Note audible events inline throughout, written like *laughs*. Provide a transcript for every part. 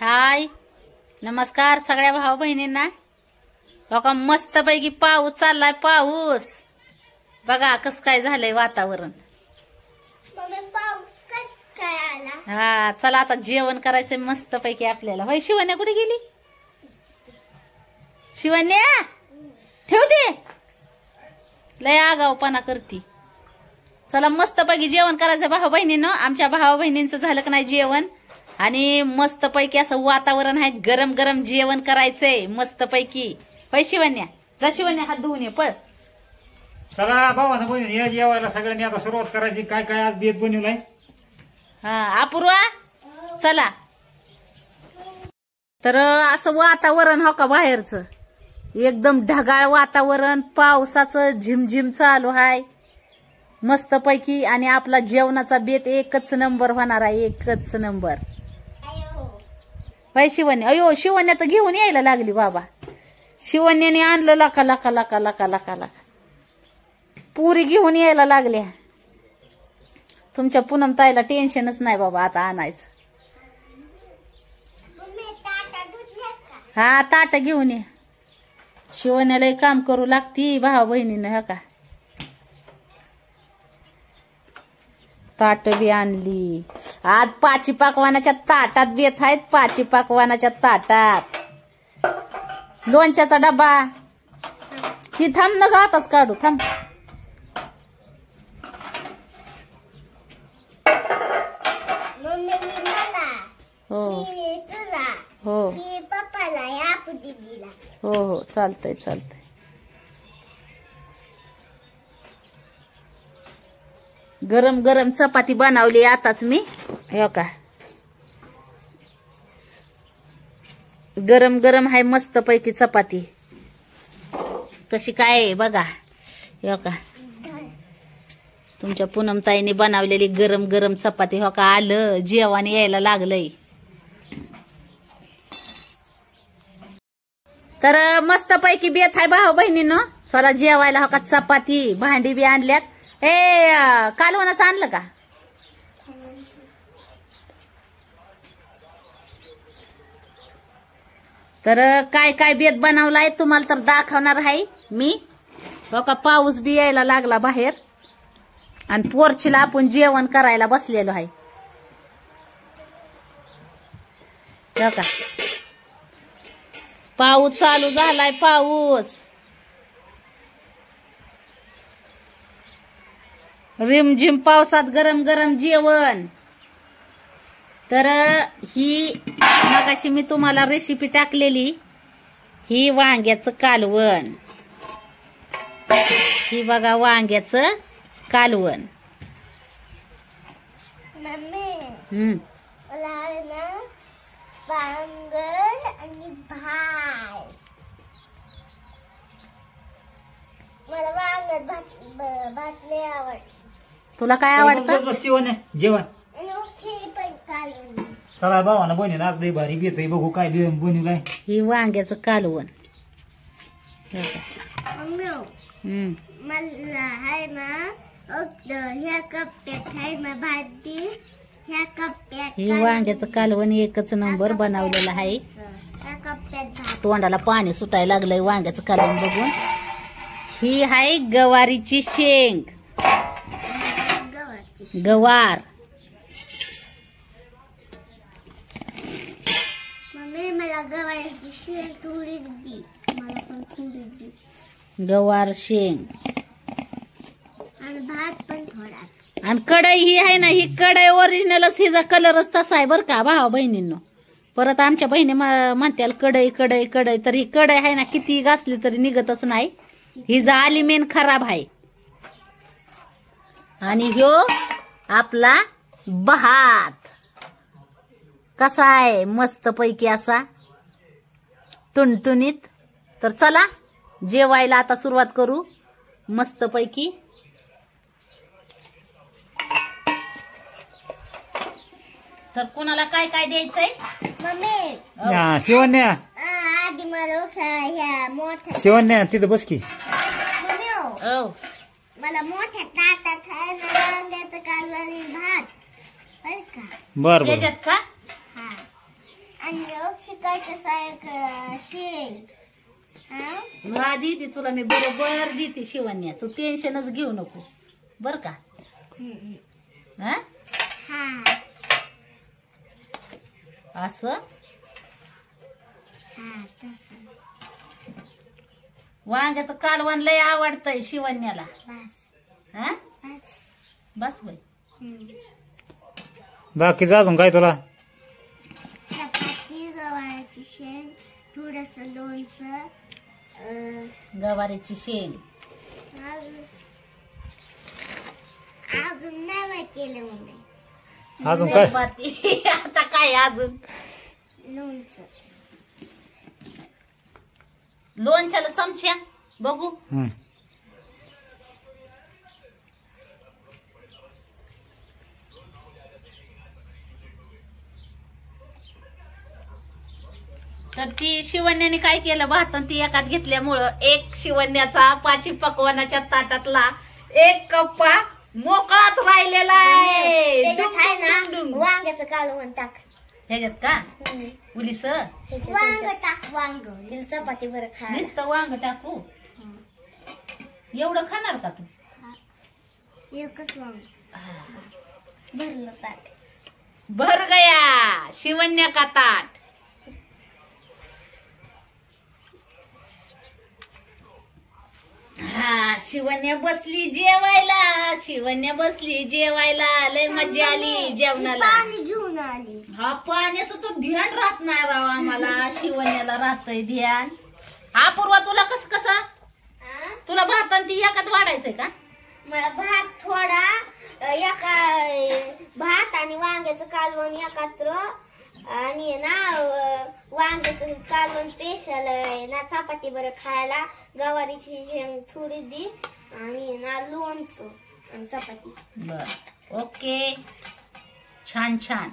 हाय. नमस्कार सगळ्या भाऊ बहिणींना. बघा मस्त पैकी पाऊस चाललाय पाऊस. बघा कस काय झालंय वातावरण. हा चला आता जेवण करायचंय मस्त पैकी आपल्याला. होय शिवण्या कुठे गेली? शिवण्या? ठेव दे लय आगावपणा करती. चला मस्त पैकी जेवण करायचं भाऊ बहिणीनं. आमच्या भाऊ बहिणींचं झालं का नाही जेवण? आणि मस्त पैकी असं वातावरण आहे गरम गरम जेवण करायचंय मस्त पैकी होय शिवण्या? जा शिवण्या हात धुवून ये पळ. चला भावानं बहिणी या जेवायला सगळ्यांनी आता सुरुवात करायची. काय काय आज बेत बनवलाय? हा अपूर्वा? चला. तर असं वातावरण हो का बाहेरचं? एकदम ढगाळ वातावरण पावसाचं झिमझिम चालू आहे मस्त पैकी आणि आपला जेवणाचा बेत एकच नंबर होणार आहे एकच नंबर. बाई शिवण्या अयो शिवण्या तर घेऊन यायला लागली बाबा. शिवण्याने आणलं लका लाका लाका लाका लका लाका. पुरी घेऊन यायला लागल्या. तुमच्या पूनम ताईला टेन्शनच नाही बाबा आता आणायचं. हा ताट घेऊन ये. शिवण्याला काम करू लागती भावा बहिणीनं ह का? ताट बी आणली. आज पाची पाकवानाच्या ताटात बेत आहेत पाची पाकवानाच्या ताटात. लोणच्याचा डबा. ती थांब न गाताच काढू थांब. हो. हो. हो हो चालतंय चालतंय. गरम गरम चपाती बनवली आताच मी. हो का गरम गरम आहे मस्त पैकी चपाती. कशी काय आहे बघा. हो का तुमच्या पूनमताईने बनवलेली गरम गरम चपाती हो का? आलं जेवण यायला लागलंय. तर मस्त पैकी बेत आहे भाऊ बहिणीनं. चला जेवायला हो का? चपाती भांडी बी आणल्यात. ए अं, कालवणाचं आणलं का? तर काय काय बेत बनवलाय तुम्हाला तर दाखवणार आहे मी. हो का पाऊस बी यायला लागला बाहेर. आणि पोरचीला आपण जेवण करायला बसलेलो आहे. का पाऊस चालू झालाय पाऊस. रिमझिम पावसात गरम गरम जेवण. तर ही मगाशी मी तुम्हाला रेसिपी टाकलेली. ही वांग्याचं कालवण. ही बघा वांग्याचं कालवण. आणि भात. मला तुला काय आवडतं? जेवण आणि खीर पण कालवून चला भावानं बहिणी आज लय भारी बेत आहे बघू काय बे- बनवलाय ही वांग्याचं कालवण हे बघा. मम्मी हम्म मला आहे ना फक्त ह्या कप्प्यात आहे ना भाजी ह्या कप्प्यात ही वांग्याचं कालवण एकच नंबर बनवलेलं आहे ह्या कप्प्यात भात तोंडाला पाणी सुटायला लागलंय वांग्याचं कालवण बघून ही आहे गवारीची शेंग गव्हाची गवार गव्हाची शेंग थोडीच दी. मला पण थोडीच दी. गवार शेंग आणि भात पण थोडाच. आणि कढई ही आहे ना ही कढई ओरिजिनलच हिचा कलरच तसा आहे बरं का भावा बहिणींनो. परत आमच्या बहिणी म्हणत्याल कढई कढई कढई. तर ही कढई आहे ना किती घासली तरी निघतच नाही. हिचा आलिमेन खराब आहे. आणि ह्यो आपला भात. कसा आहे? मस्त पैकी असा. टुनटुनीत तर चला जेवायला आता सुरुवात करू. मस्त पैकी तर कोणाला काय काय द्यायचंय? मम्मी. हा, शिवण्या. आ, आधी मला शिवण्या तिथं बस की. मम्मी हो, हो. मला मोठ्या ताटात आणि भात. बरं त्याच्यात का आणि शिकायचं हा? हा देते तुला मी बरोबर देते शिवण्या. तू टेन्शनच घेऊ नको. बर का? हा? हा. असं? हा तसं. वांग्याचं कालवण लय आवडतंय शिवण्याला. बस. हा? बस. बस बाई. बाकीचं अजून काय तुला? गव्हाची शेंग थोडस लोणचं अं, गवारीची शेंग. अजून अजून नाही केलं मी अजून काय? *laughs* आता काय अजून? लोणचं. लोणच्याला चमच्या बघू. तर ती शिवण्याने काय केलं भात ती एकात घेतल्यामुळं एक शिवण्याचा पाची पकवानाच्या ताटातला एक कप्पा मोकळाच राहिलेला आहे. वांग्याचं कालवण टाक. ह्याच्यात का? उलीस? वांग टाक वांग. चपाती बरं खा. नुसतं वांग टाकू? एवढं खाणार का तू? एकच वांग. भरलं ताट. भर गया शिवण्या का ताट? हा शिवण्या बसली जेवायला शिवण्या बसली जेवायला लय मजा आली जेवणाला. पाणी घेऊन आली. हा पाण्याचं तर ध्यान राहत नाही राव आम्हाला शिवण्याला राहतंय ध्यान. हा पूर्वा तुला कस कसा? तुला भात आणि ती एकात वाढायचंय का? मला भात थोडा एका भात आणि वांग्याचं कालवण एकत्र. आणि ना वांग्याचं कालवण स्पेशल आहे ना चपाती बरं खायला. गवारीची शेंग थोडी दी. आणि ना लोणचं आणि चपाती. बर. ओके. छान छान.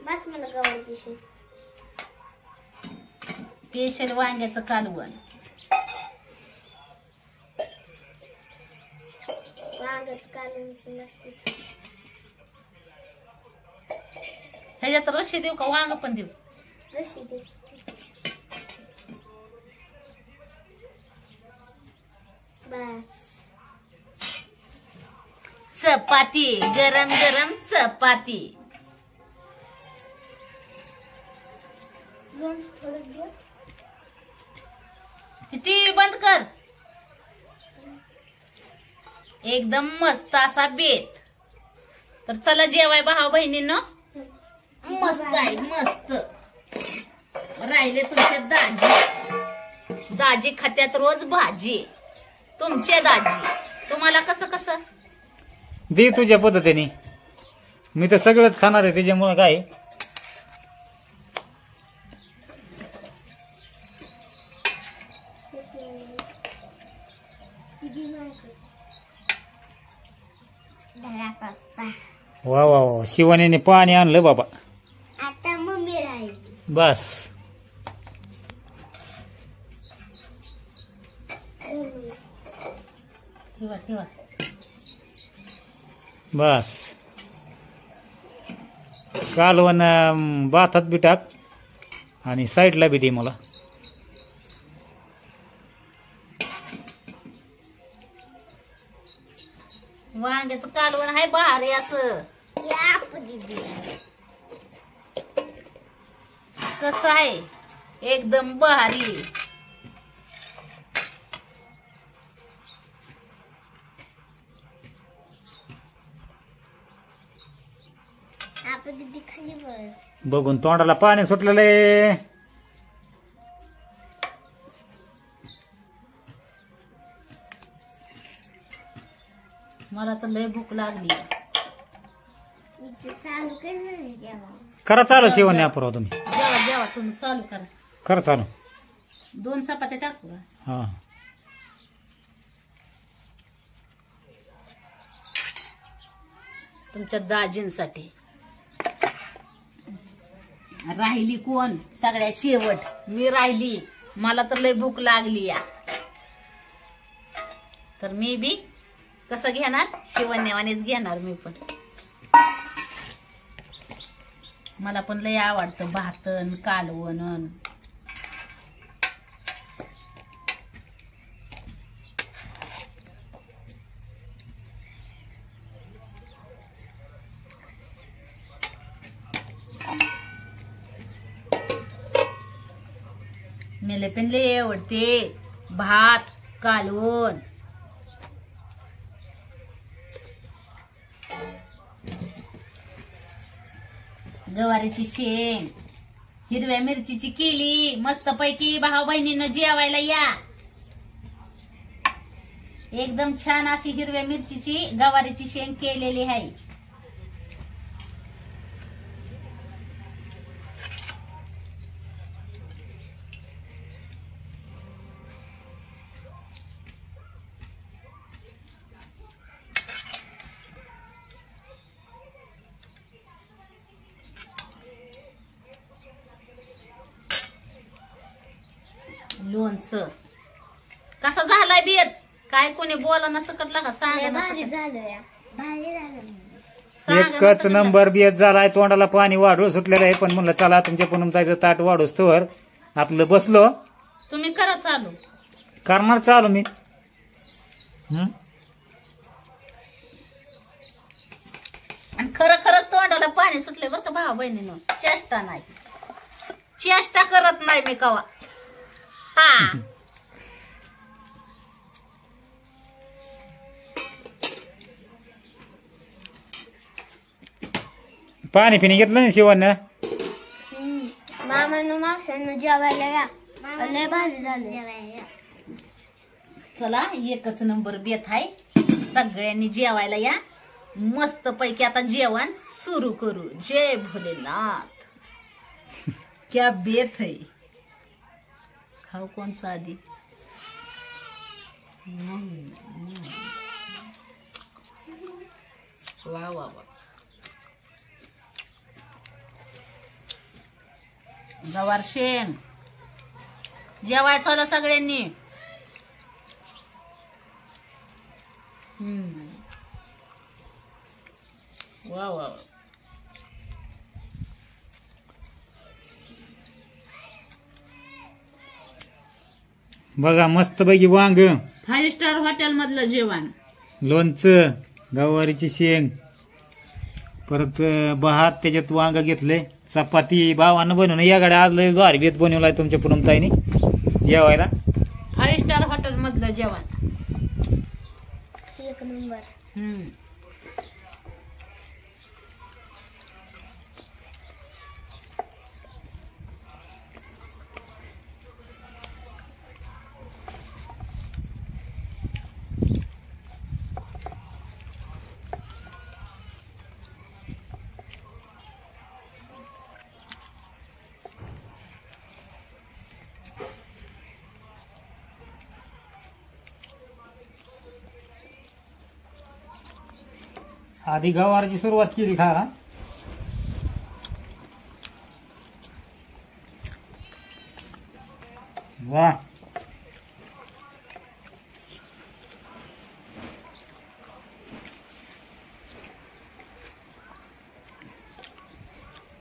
बस मला गवारीची शेंग. स्पेशल वांग्याचं कालवण. वांग्याचं कालवण मस्त ह्याच्यात रशी देऊ का? वांग पण देऊ. रशी दे बस. चपाती गरम गरम चपाती. टीव्ही बंद कर. एकदम मस्त असा बेत. तर चला जेवाय भावा बहिणींनो मस्त आहे मस्त. राहिले तुमचे दाजी. दाजी खात्यात रोज भाजी. तुमचे दाजी. तुम्हाला कसं कसं? दे तुझ्या पद्धतीने. मी तर सगळंच खाणार आहे त्याच्यामुळं काय? वा वा वा. शिवानीने पाणी आणलं बाबा. बस. ठेवा ठेवा. बस. कालवण अं, भातात बी टाक आणि साईडला बी दे मला. वांग्याचं कालवण आहे भारी असं. या दीदी कसं आहे? एकदम आपण खाली बस. बघून तोंडाला पाणी सुटलेलं आहे. मला तर लय भूक लागली. चालू कर ना जेव्हा करा चालू शिवानी अपुराव तुम्ही. जेवा जेवा तुम्ही चालू करा. करा चालू. दोन चपात्या टाकू का? हा. तुमच्या दाजींसाठी. राहिली कोण? सगळ्यात शेवट. मी राहिली. मला तर लय भूक लागली या. तर मी बी कसं घेणार? शिवण्यावानेच घेणार मी पण. मला पण लय आवडतं भातन कालवण मेले पण लय आवडते. भात कालवण. गवारीची शेंग हिरव्या मिरचीची केली मस्त पैकी भाऊ बहिणीनं जेवायला या. एकदम छान अशी हिरव्या मिरचीची गवारीची शेंग केलेली आहे. लोणचं. कसा झालाय बेत? काय कोणी बोला ना सकटला का सांग लय ना भारी सकट. झालं या. भारी झालं सांगा ना एकच. नंबर बेत झालाय तोंडाला पाणी वाढू सुटलेलं आहे पण म्हणलं चला तुमच्या पुनमताईचं ताट वाढूस तर आपलं बसलो. तुम्ही करा चालू. करणार चालू मी. हं? आणि खरं खरं तोंडाला पाणी सुटले बरं का भावा बहिणीनं. चेष्टा नाही. चेष्टा करत नाही मी कवा. हा. पाणी पिणी घेतलं ना शिवांना? मामानं मावशानं जेवायला या. लय भारी झालं. चला एकच नंबर बेत आहे. सगळ्यांनी जेवायला या. मस्त पैकी आता जेवण सुरू करू. जय भोलेनाथ. क्या बेत है खाऊ कोणचा आधी? हम्म, वा वा वा. गवार शेण. जेवाय चला सगळ्यांनी. हम्म. वा वा वा. बघा मस्त पैकी वांग. फाईव्ह स्टार हॉटेल मधलं जेवण. लोणचं गवारीची शेंग परत भात त्याच्यात वांग घेतले. चपाती भावानं बनवून या गाड्या आज लय भारी बेत बनवलाय तुमच्या पुनमताईने जेवायला. फाईव्ह स्टार हॉटेल मधलं जेवण. एक नंबर. हम्म. आधी गवारीची सुरुवात केली खायला वा.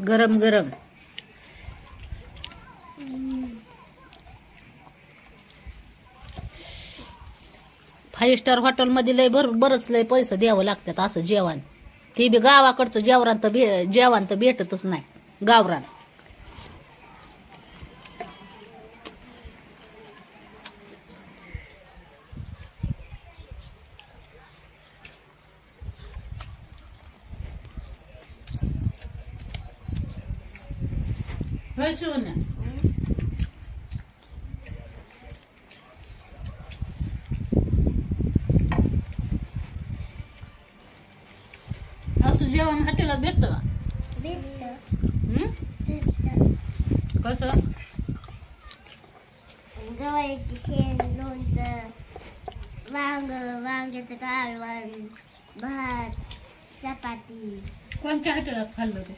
गरम गरम. फाईव्ह स्टार हॉटेलमध्ये लय भर बरंच लय पैसे द्यावं लागतात असं जेवण. ते बी गावाकडचं जेवण तर भे जेवण तर भेटतच नाही गावरान. शिवण्या असं जेवण हॉटेलात भेटतं का हं? कसं गवारीची शेण लोणचं वांग वांग्याचं कालवण भात चपाती. कोणत्या हॉटेलात खाल्लं तू?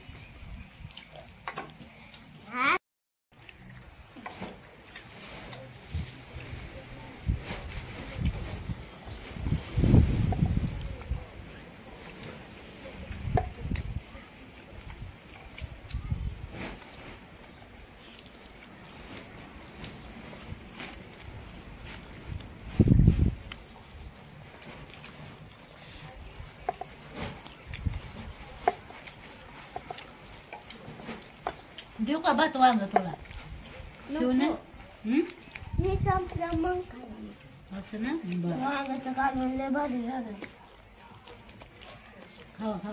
देऊ का भात वांग तुला शिव ना हं? मी संपलं मग असं ना बरं वांग्याचं कालवण लय भारी झालं हो हो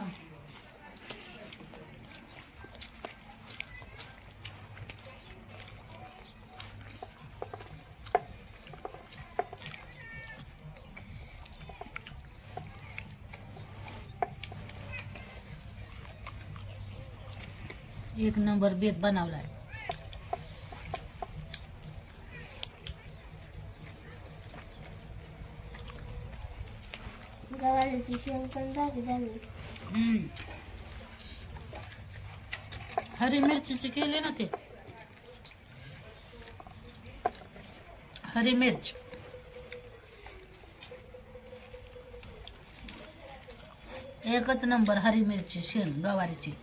एक नंबर बेत पण भारी हम्म. हरी मिरचीचे केले ना ते. हरी मिर्च. एकच नंबर हरी मिरची शेण गवारीची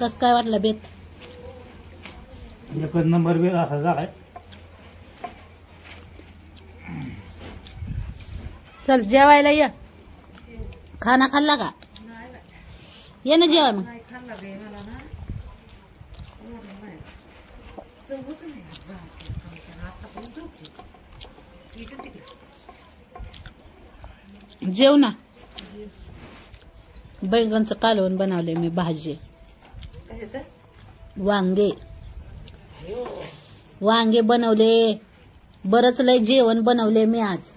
कस काय वाटलं बेत? एकच नंबर वेळ असा झालाय. चल जेवायला ये. खाना खाल्ला का? ये ना जेवा मग. जेव ना. बैगनचं कालवण बनवले मी भाजी. वांगे. वांगे बनवले. बरंच लय जेवण बनवले मी आज.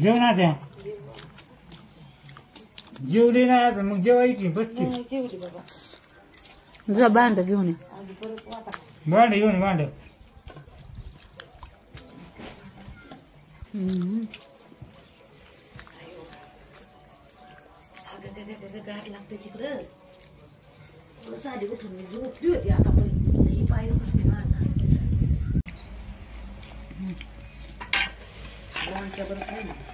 जेवणा त्या जेवली नाही अजून मग जेवायची बसची जा भांड घेऊन ये. भांड येऊन भांड. हम्म. गाठ लागते तिकडं चाली उठून मी झोपली होती आता पण ही पाय दुखते माझा लोणच्या बरं काय नाही